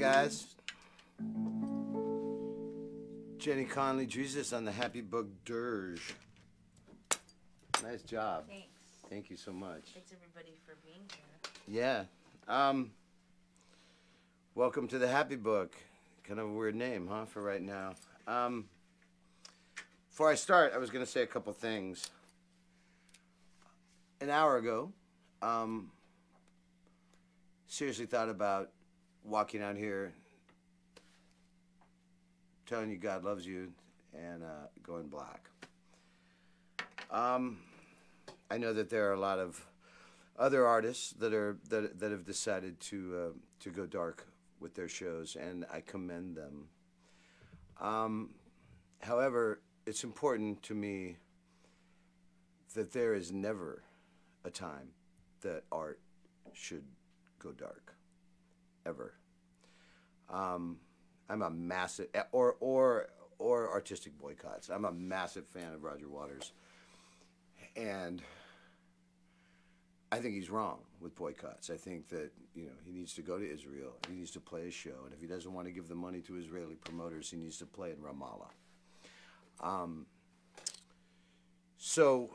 guys. Jenny Conley, Jesus on the Happy Book Dirge. Nice job. Thanks. Thank you so much. Thanks everybody for being here. Yeah. Um, welcome to the Happy Book. Kind of a weird name, huh, for right now. Um, before I start, I was going to say a couple things. An hour ago, um, seriously thought about walking out here, telling you God loves you, and uh, going black. Um, I know that there are a lot of other artists that are that, that have decided to uh, to go dark with their shows, and I commend them. Um, however, it's important to me that there is never a time that art should go dark, ever. Um, I'm a massive or or or artistic boycotts. I'm a massive fan of Roger Waters, and I think he's wrong with boycotts. I think that you know he needs to go to Israel. He needs to play a show, and if he doesn't want to give the money to Israeli promoters, he needs to play in Ramallah. Um, so,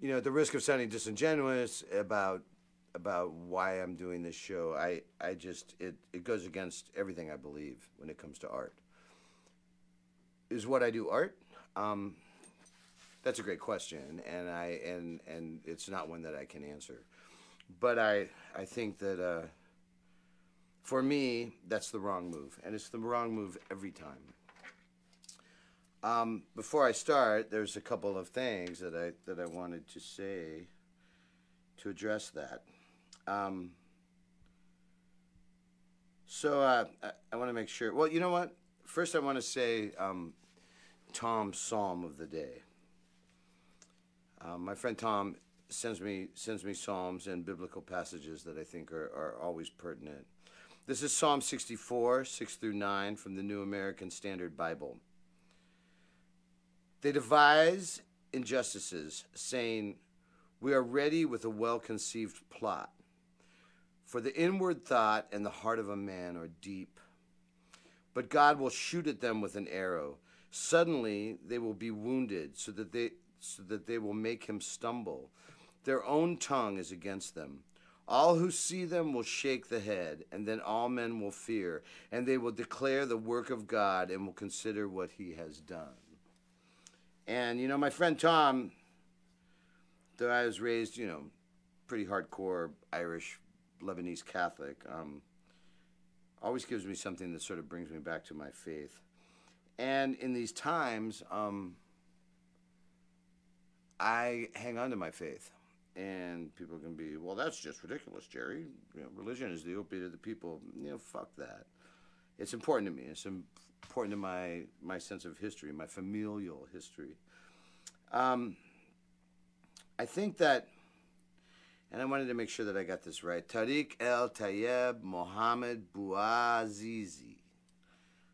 you know, at the risk of sounding disingenuous about about why I'm doing this show, I I just it it goes against everything I believe when it comes to art. Is what I do art? Um, that's a great question, and I and and it's not one that I can answer. But I I think that uh, for me that's the wrong move, and it's the wrong move every time. Um, before I start, there's a couple of things that I that I wanted to say to address that. Um, so uh, I, I want to make sure. Well, you know what? First, I want to say um, Tom's psalm of the day. Um, my friend Tom sends me sends me psalms and biblical passages that I think are, are always pertinent. This is Psalm 64, 6 through 9 from the New American Standard Bible. They devise injustices, saying, We are ready with a well conceived plot. For the inward thought and the heart of a man are deep. But God will shoot at them with an arrow. Suddenly they will be wounded, so that they so that they will make him stumble. Their own tongue is against them. All who see them will shake the head, and then all men will fear, and they will declare the work of God and will consider what he has done. And, you know, my friend Tom, though I was raised, you know, pretty hardcore Irish, Lebanese Catholic, um, always gives me something that sort of brings me back to my faith. And in these times, um, I hang on to my faith. And people can be, well, that's just ridiculous, Jerry. You know, religion is the opiate of the people. You know, fuck that. It's important to me. It's important to my, my sense of history, my familial history. Um, I think that, and I wanted to make sure that I got this right Tariq El Tayeb Mohammed Bouazizi.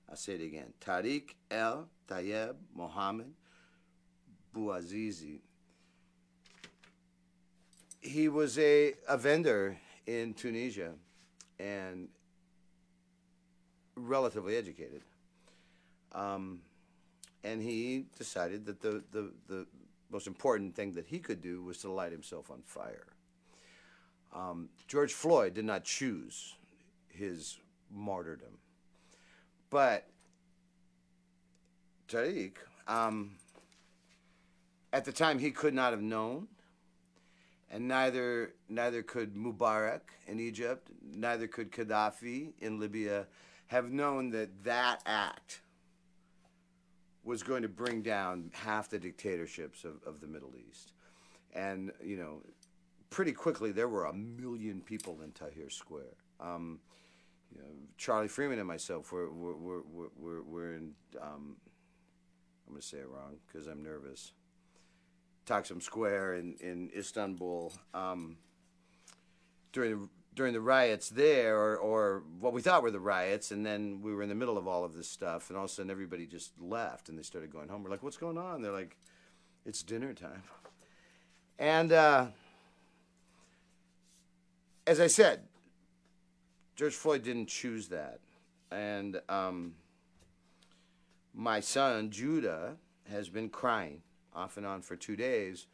I'll say it again Tariq El Tayeb Mohammed Bouazizi he was a, a vendor in Tunisia and relatively educated. Um, and he decided that the, the, the most important thing that he could do was to light himself on fire. Um, George Floyd did not choose his martyrdom. But Tariq, um, at the time, he could not have known and neither neither could Mubarak in Egypt, neither could Gaddafi in Libya have known that that act was going to bring down half the dictatorships of, of the Middle East. And, you know, pretty quickly there were a million people in Tahrir Square. Um, you know, Charlie Freeman and myself were, were, were, were, were in, um, I'm to say it wrong because I'm nervous. Taksim Square in, in Istanbul um, during the, during the riots there, or, or what we thought were the riots, and then we were in the middle of all of this stuff, and all of a sudden everybody just left and they started going home. We're like, "What's going on?" They're like, "It's dinner time," and uh, as I said, George Floyd didn't choose that, and um, my son Judah has been crying off and on for two days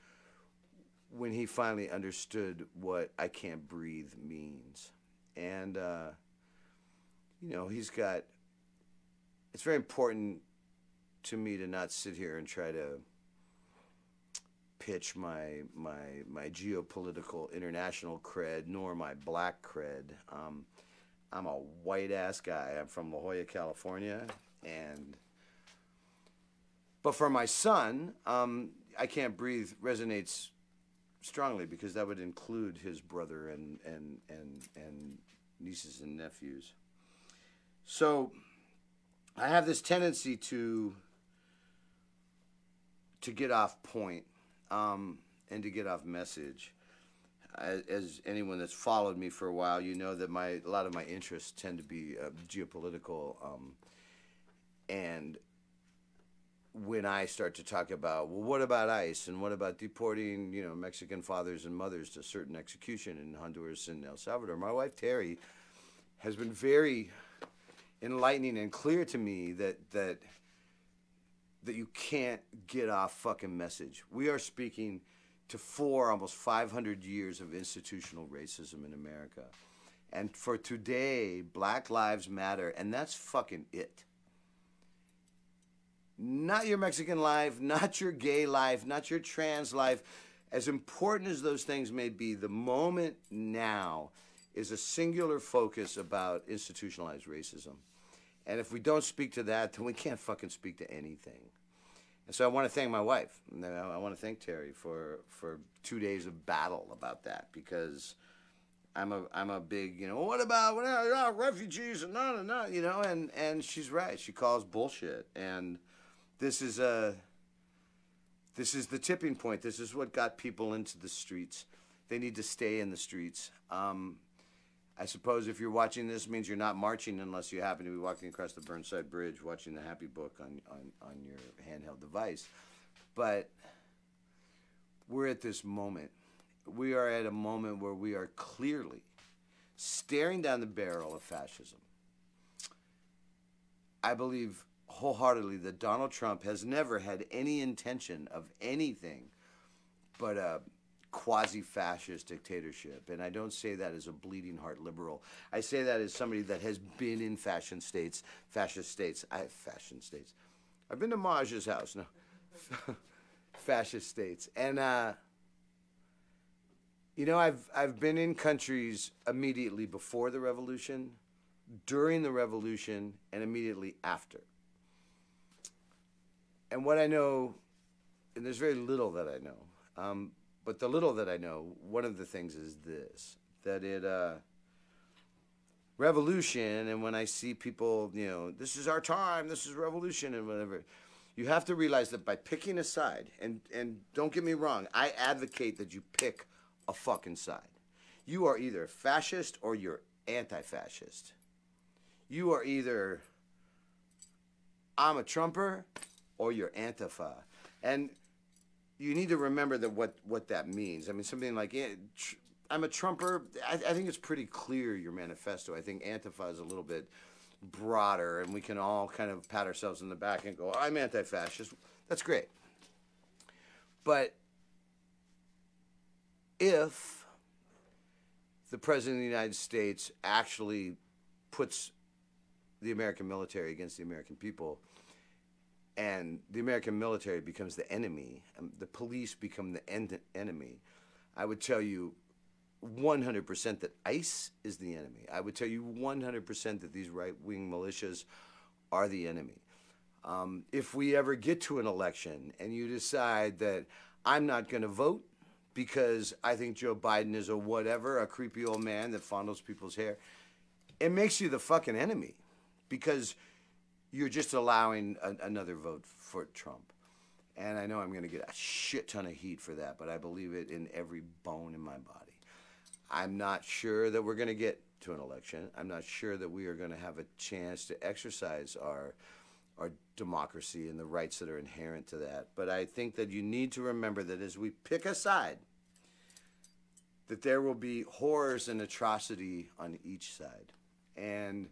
when he finally understood what I can't breathe means. And, uh, you know, he's got, it's very important to me to not sit here and try to pitch my, my, my geopolitical international cred nor my black cred. Um, I'm a white ass guy. I'm from La Jolla, California. And, but for my son, um, I can't breathe resonates strongly because that would include his brother and and and and nieces and nephews. So I have this tendency to to get off point um, and to get off message. As, as, anyone that's followed me for a while, you know that my a lot of my interests tend to be uh, geopolitical, um, and when I start to talk about, well, what about ICE and what about deporting, you know, Mexican fathers and mothers to certain execution in Honduras and El Salvador, my wife Terry has been very enlightening and clear to me that that that you can't get off fucking message. We are speaking to four, almost 500 years of institutional racism in America. And for today, Black Lives Matter, and that's fucking it not your Mexican life, not your gay life, not your trans life. As important as those things may be, the moment now is a singular focus about institutionalized racism. And if we don't speak to that, then we can't fucking speak to anything. And so I want to thank my wife. I want to thank Terry for, for two days of battle about that because I'm a I'm a big you know what about what about refugees and no no no you know and and she's right she calls bullshit and this is a this is the tipping point. This is what got people into the streets. They need to stay in the streets. Um, I suppose if you're watching this means you're not marching unless you happen to be walking across the Burnside Bridge watching the Happy Book on, on, on your handheld device. But we're at this moment. We are at a moment where we are clearly staring down the barrel of fascism. I believe wholeheartedly that Donald Trump has never had any intention of anything but a quasi fascist dictatorship. And I don't say that as a bleeding heart liberal. I say that as somebody that has been in fashion states, fascist states. I have fashion states. I've been to Maj's house, no. fascist states. And, uh, you know, I've, I've been in countries immediately before the revolution, during the revolution, and immediately after and what I know, and there's very little that I know, um, but the little that I know, one of the things is this that it, uh, revolution, and when I see people, you know, this is our time, this is revolution, and whatever, you have to realize that by picking a side, and, and don't get me wrong, I advocate that you pick a fucking side. You are either fascist or you're anti fascist. You are either, I'm a Trumper or your Antifa. And you need to remember that what, what that means. I mean, something like, eh, I'm a Trumper, I, I think it's pretty clear, your manifesto. I think Antifa is a little bit broader, and we can all kind of pat ourselves in the back and go, I'm anti fascist. That's great. But if the President of the United States actually puts the American military against the American people, and the American military becomes the enemy, and the police become the en- enemy, I would tell you 100% that ICE is the enemy. I would tell you 100% that these right wing militias are the enemy. Um, if we ever get to an election and you decide that I'm not going to vote because I think Joe Biden is a whatever, a creepy old man that fondles people's hair, it makes you the fucking enemy because you're just allowing a, another vote for Trump. And I know I'm going to get a shit ton of heat for that, but I believe it in every bone in my body. I'm not sure that we're going to get to an election. I'm not sure that we are going to have a chance to exercise our our democracy and the rights that are inherent to that. But I think that you need to remember that as we pick a side, that there will be horrors and atrocity on each side. And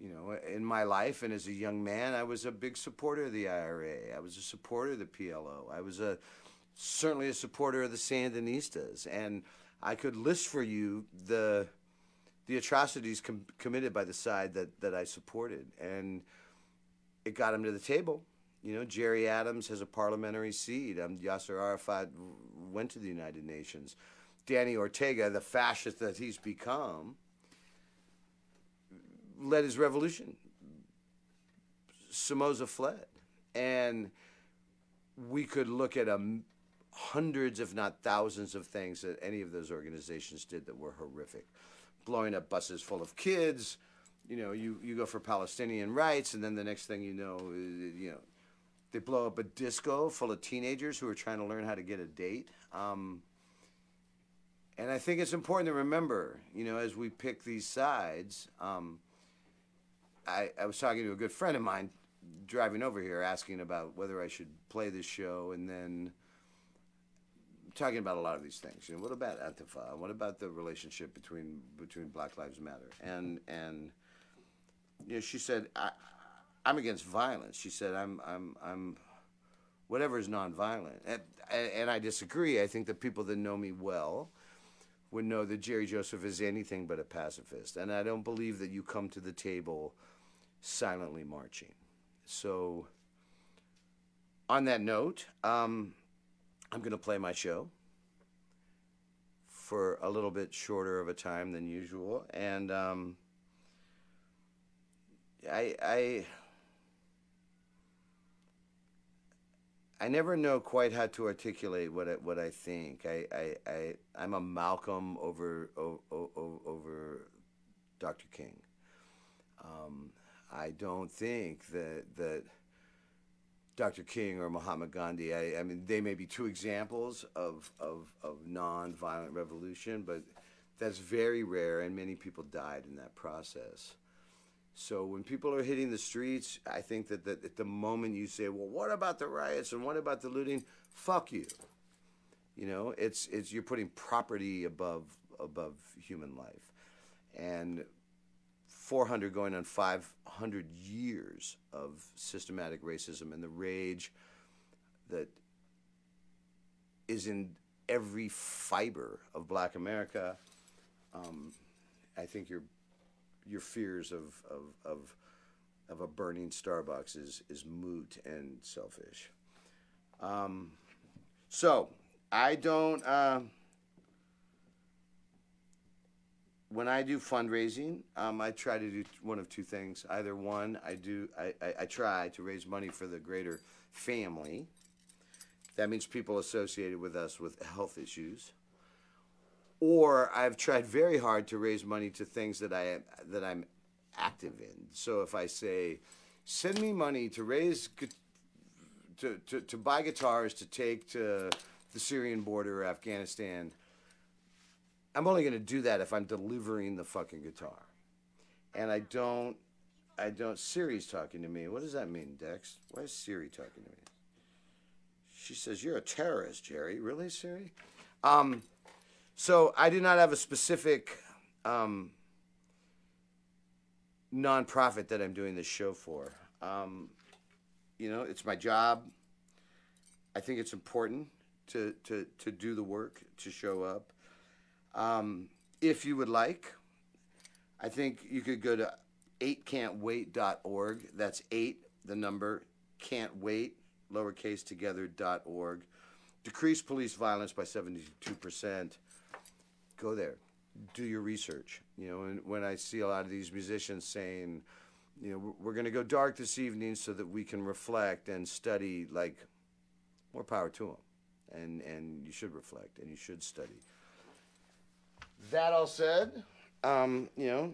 you know, in my life and as a young man, I was a big supporter of the IRA. I was a supporter of the PLO. I was a certainly a supporter of the Sandinistas, and I could list for you the the atrocities com- committed by the side that, that I supported, and it got him to the table. You know, Gerry Adams has a parliamentary seat. Um, Yasser Arafat went to the United Nations. Danny Ortega, the fascist that he's become, led his revolution. Somoza fled. And we could look at a hundreds, if not thousands, of things that any of those organizations did that were horrific. Blowing up buses full of kids. You know, you, you go for Palestinian rights, and then the next thing you know, you know, they blow up a disco full of teenagers who are trying to learn how to get a date. Um, and I think it's important to remember, you know, as we pick these sides. Um, I, I was talking to a good friend of mine driving over here, asking about whether I should play this show, and then talking about a lot of these things. You know, what about Antifa? What about the relationship between between Black Lives Matter? And and you know, she said, I, I'm against violence. She said, I'm I'm I'm whatever is nonviolent, and, and I disagree. I think the people that know me well would know that Jerry Joseph is anything but a pacifist, and I don't believe that you come to the table silently marching. So, on that note, um, I'm going to play my show for a little bit shorter of a time than usual, and um, I, I, I never know quite how to articulate what I, what I think. I, I, I I'm a Malcolm over over, over Dr. King. Um, I don't think that that Dr. King or Mahatma Gandhi. I, I mean, they may be two examples of of of non-violent revolution, but that's very rare, and many people died in that process. So when people are hitting the streets, I think that, that at the moment you say, "Well, what about the riots and what about the looting?" Fuck you. You know, it's it's you're putting property above above human life, and 400 going on 500 years of systematic racism and the rage that is in every fiber of black America. Um, I think your your fears of, of, of, of a burning Starbucks is, is moot and selfish. Um, so I don't. Uh, when I do fundraising, um, I try to do one of two things. Either one, I do I, I, I, try to raise money for the greater family. That means people associated with us with health issues. Or I've tried very hard to raise money to things that I that I'm active in. So if I say, send me money to raise to, to, to buy guitars to take to the Syrian border or Afghanistan I'm only going to do that if I'm delivering the fucking guitar. And I don't, I don't, Siri's talking to me. What does that mean, Dex? Why is Siri talking to me? She says, You're a terrorist, Jerry. Really, Siri? Um, so I do not have a specific um, nonprofit that I'm doing this show for. Um, you know, it's my job. I think it's important to, to, to do the work, to show up. Um, if you would like, I think you could go to 8can'twait.org. That's 8, the number, can't wait, lowercase together.org. Decrease police violence by 72%. Go there. Do your research. You know, and when I see a lot of these musicians saying, you know, we're going to go dark this evening so that we can reflect and study, like, more power to them. And, and you should reflect and you should study. That all said, um, you know,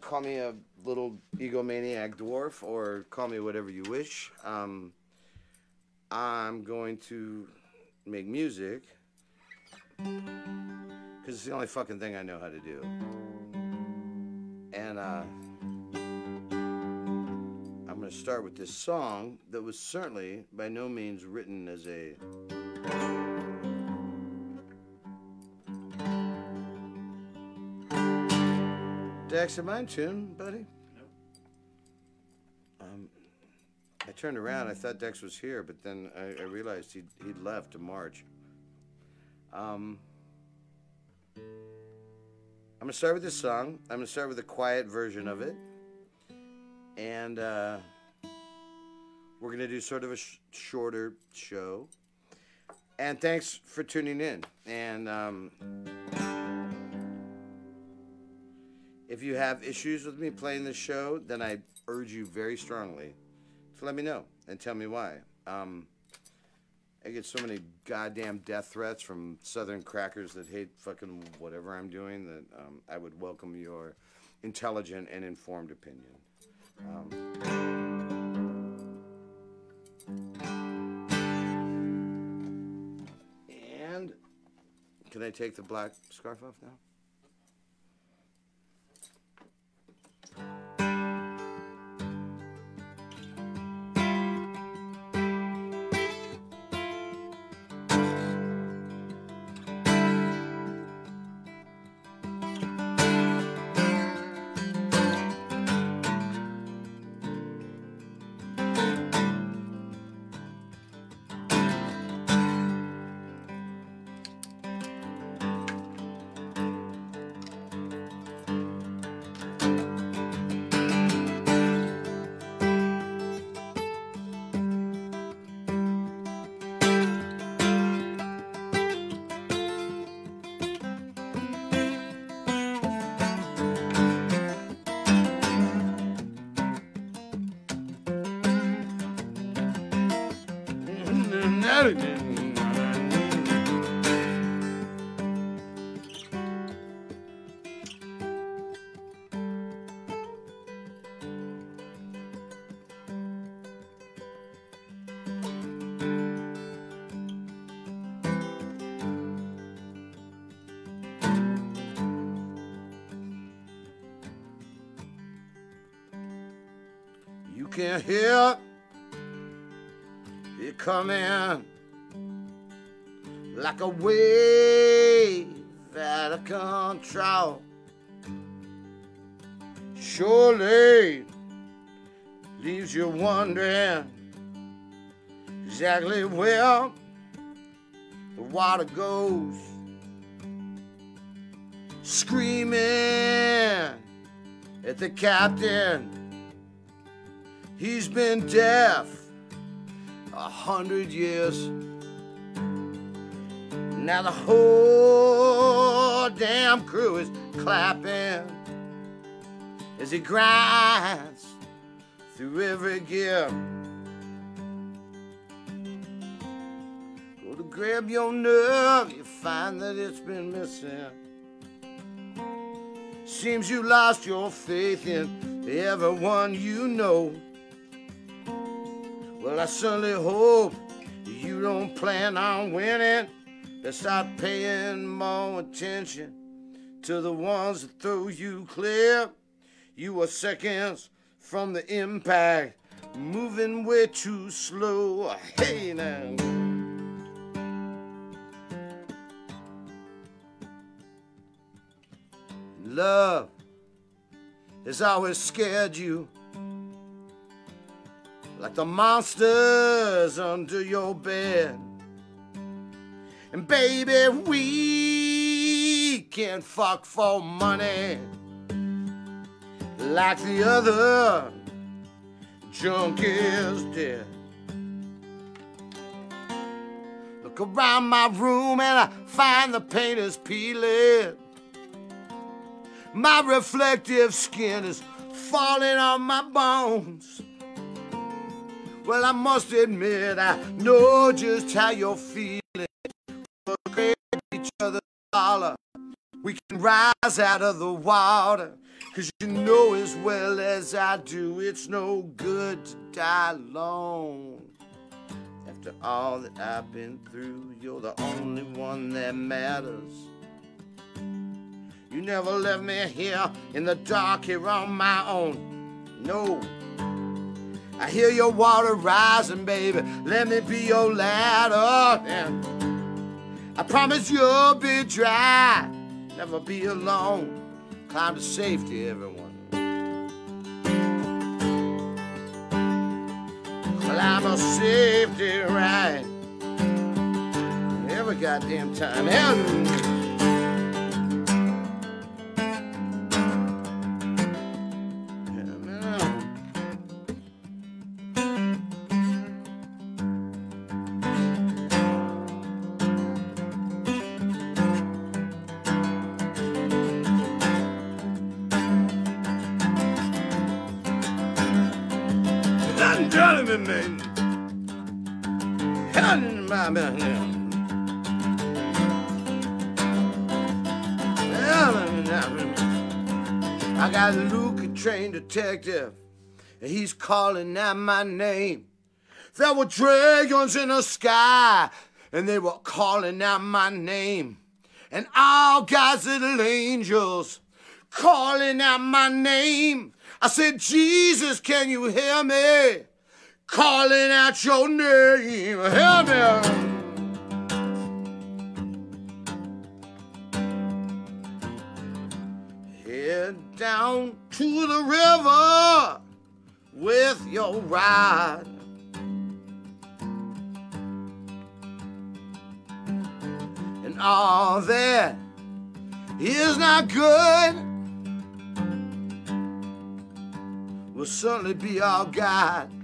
call me a little egomaniac dwarf or call me whatever you wish. Um, I'm going to make music because it's the only fucking thing I know how to do. And uh, I'm going to start with this song that was certainly by no means written as a. I in tune, buddy? Um, I turned around. I thought Dex was here, but then I, I realized he'd, he'd left to march. Um, I'm gonna start with this song. I'm gonna start with a quiet version of it, and uh, we're gonna do sort of a sh- shorter show. And thanks for tuning in. And um, if you have issues with me playing this show, then I urge you very strongly to let me know and tell me why. Um, I get so many goddamn death threats from Southern crackers that hate fucking whatever I'm doing that um, I would welcome your intelligent and informed opinion. Um, and can I take the black scarf off now? Can hear it coming like a wave out of control. Surely leaves you wondering exactly where the water goes. Screaming at the captain. He's been deaf a hundred years. Now the whole damn crew is clapping as he grinds through every gear. Go to grab your nerve, you find that it's been missing. Seems you lost your faith in everyone you know. Well, I certainly hope you don't plan on winning. Let's start paying more attention to the ones that throw you clear. You are seconds from the impact, moving way too slow. Hey now. Love has always scared you like the monsters under your bed. And baby, we can't fuck for money like the other junk is dead. Look around my room and I find the paint is peeling. My reflective skin is falling on my bones. Well, I must admit, I know just how you're feeling. We'll grab each dollar. We can rise out of the water. Cause you know as well as I do, it's no good to die alone. After all that I've been through, you're the only one that matters. You never left me here in the dark here on my own. No. I hear your water rising, baby. Let me be your ladder. And I promise you'll be dry, never be alone. Climb to safety, everyone. Climb a safety ride. Every goddamn time. Hell, I got Luke, a trained detective, and he's calling out my name. There were dragons in the sky, and they were calling out my name. And all God's little angels calling out my name. I said, Jesus, can you hear me? Calling out your name. Help me. Head down to the river with your rod. And all that is not good will certainly be our God.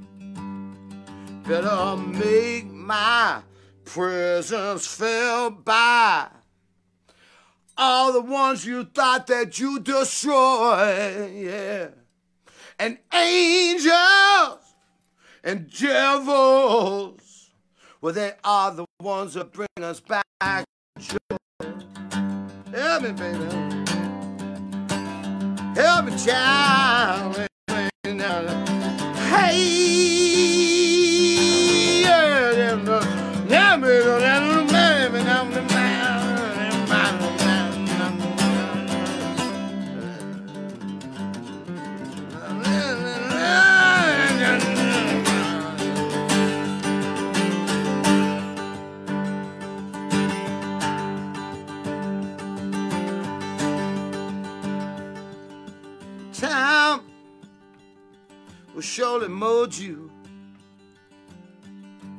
Better make my presence felt by all the ones you thought that you destroyed, yeah. And angels and devils, well, they are the ones that bring us back. Help me, baby. Help me, child. Hey. Time will surely mold you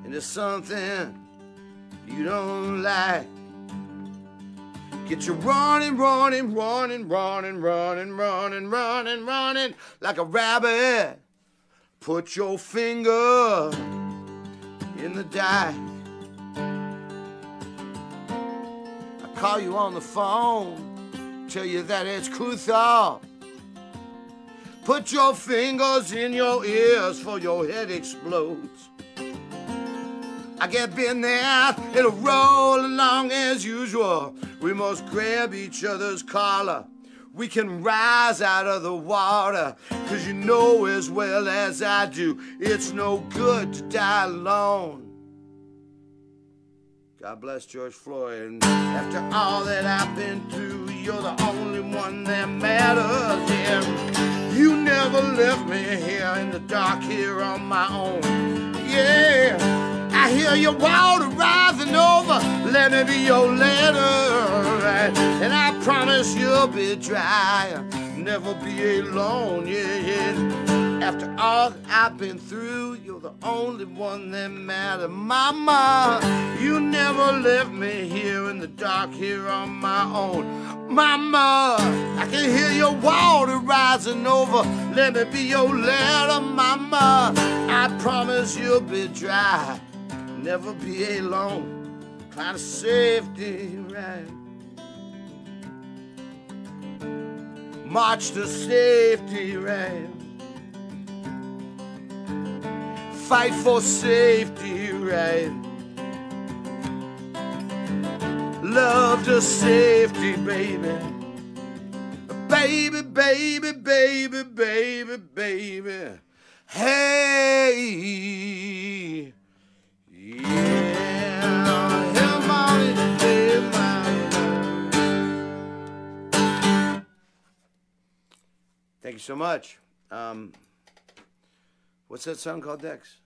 into something you don't like. Get you running, running, running, running, running, running, running, running like a rabbit. Put your finger in the dye. I call you on the phone, tell you that it's Kuthal. Put your fingers in your ears for your head explodes. I get been there, it'll roll along as usual. We must grab each other's collar. We can rise out of the water, cause you know as well as I do, it's no good to die alone. God bless George Floyd. After all that I've been through, you're the only one that matters. Yeah. You never left me here in the dark here on my own. Yeah. I hear your water rising over. Let me be your letter. And I promise you'll be dry. Never be alone, yeah, yeah. After all I've been through, you're the only one that matters. Mama, you never left me here in the dark here on my own. Mama, I can hear your water rising over. Let me be your letter, Mama. I promise you'll be dry never be alone. Kind of safety right. March to safety right. Fight for safety right. Love to safety, baby. Baby, baby, baby, baby, baby. Hey. Yeah. Thank you so much. Um, what's that song called, Dex?